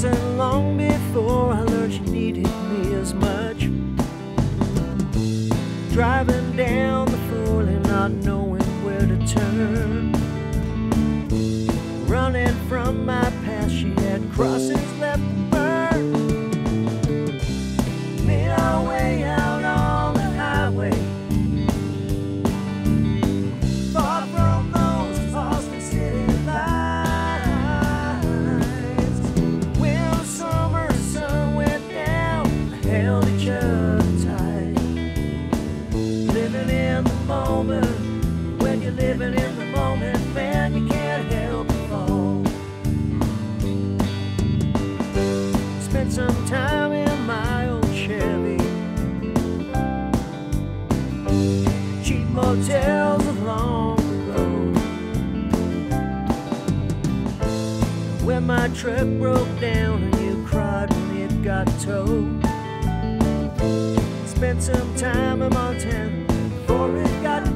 wasn't long before I learned she needed me as much. Driving down the four lane, not knowing where to turn. Running from my past, she had crosses left Motels along the road. When my truck broke down and you cried when it got towed. Spent some time in Montana before it got